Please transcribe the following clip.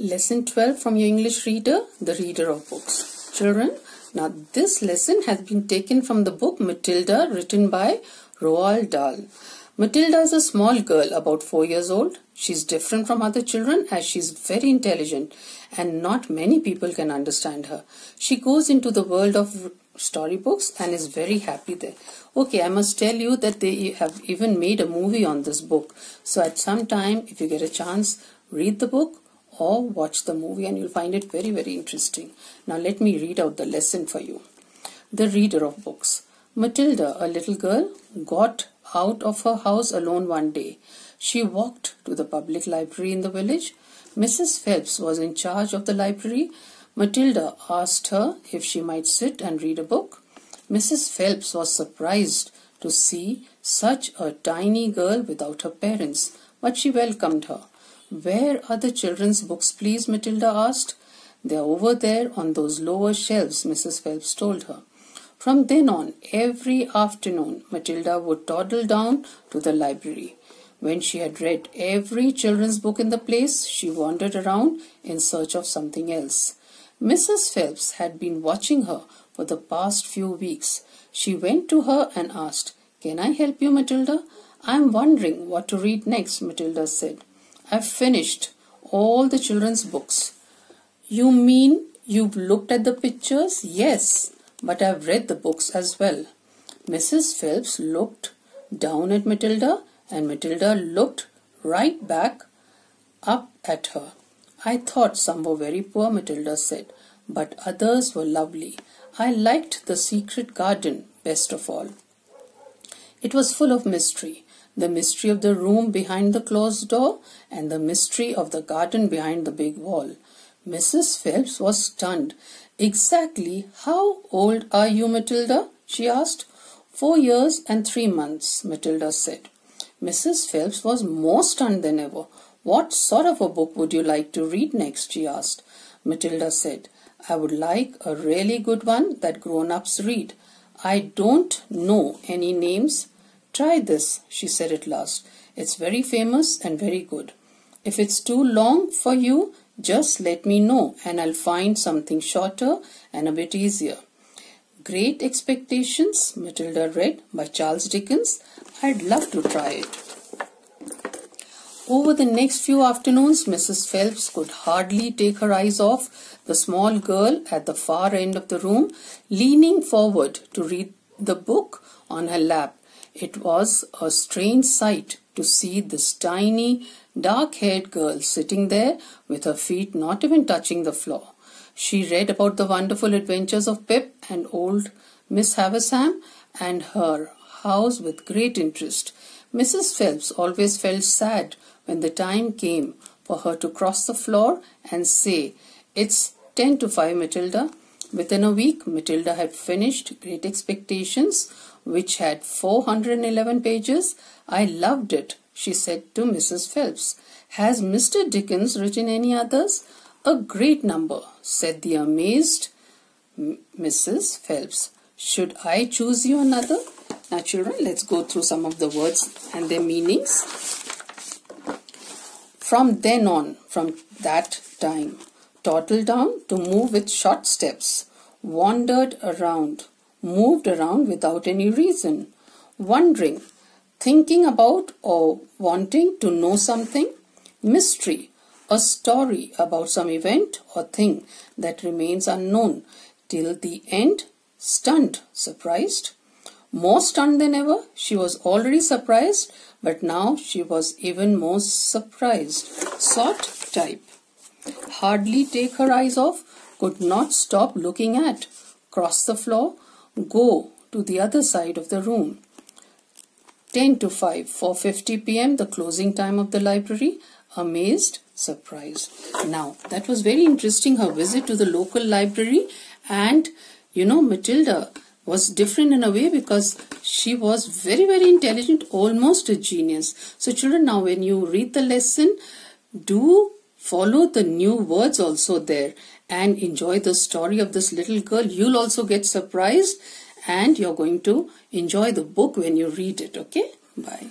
Lesson 12 from your English reader, The Reader of Books. Children, now this lesson has been taken from the book Matilda written by Roald Dahl. Matilda is a small girl about 4 years old. She's different from other children as she's very intelligent and not many people can understand her. She goes into the world of storybooks and is very happy there. Okay, I must tell you that they have even made a movie on this book. So at some time, if you get a chance, read the book or watch the movie and you'll find it very, very interesting. Now let me read out the lesson for you. The reader of books. Matilda, a little girl, got out of her house alone one day. She walked to the public library in the village. Mrs. Phelps was in charge of the library. Matilda asked her if she might sit and read a book. Mrs. Phelps was surprised to see such a tiny girl without her parents, but she welcomed her. Where are the children's books, please? Matilda asked. They're over there on those lower shelves, Mrs. Phelps told her. From then on, every afternoon, Matilda would toddle down to the library. When she had read every children's book in the place, she wandered around in search of something else. Mrs. Phelps had been watching her for the past few weeks. She went to her and asked, Can I help you, Matilda? I am wondering what to read next, Matilda said. I've finished all the children's books. You mean you've looked at the pictures? Yes, but I've read the books as well. Mrs. Phelps looked down at Matilda and Matilda looked right back up at her. I thought some were very poor, Matilda said, but others were lovely. I liked the secret garden best of all. It was full of mystery the mystery of the room behind the closed door, and the mystery of the garden behind the big wall. Mrs. Phelps was stunned. Exactly how old are you, Matilda? she asked. Four years and three months, Matilda said. Mrs. Phelps was more stunned than ever. What sort of a book would you like to read next? she asked. Matilda said, I would like a really good one that grown ups read. I don't know any names Try this, she said at last. It's very famous and very good. If it's too long for you, just let me know and I'll find something shorter and a bit easier. Great Expectations, Matilda read by Charles Dickens. I'd love to try it. Over the next few afternoons, Mrs. Phelps could hardly take her eyes off the small girl at the far end of the room, leaning forward to read the book on her lap it was a strange sight to see this tiny, dark haired girl sitting there with her feet not even touching the floor. She read about the wonderful adventures of Pip and old Miss Havisham and her house with great interest. Mrs. Phelps always felt sad when the time came for her to cross the floor and say, It's ten to five, Matilda. Within a week, Matilda had finished Great Expectations which had 411 pages. I loved it, she said to Mrs. Phelps. Has Mr. Dickens written any others? A great number, said the amazed Mrs. Phelps. Should I choose you another? Now, children, let's go through some of the words and their meanings. From then on, from that time, toddled down to move with short steps, wandered around, moved around without any reason, wondering, thinking about or wanting to know something, mystery, a story about some event or thing that remains unknown till the end, stunned, surprised. More stunned than ever, she was already surprised, but now she was even more surprised. Sort type. Hardly take her eyes off, could not stop looking at. Cross the floor, Go to the other side of the room. 10 to 5, 4.50 p.m., the closing time of the library. Amazed, surprised. Now, that was very interesting, her visit to the local library. And, you know, Matilda was different in a way because she was very, very intelligent, almost a genius. So, children, now when you read the lesson, do follow the new words also there and enjoy the story of this little girl. You'll also get surprised and you're going to enjoy the book when you read it. Okay? Bye.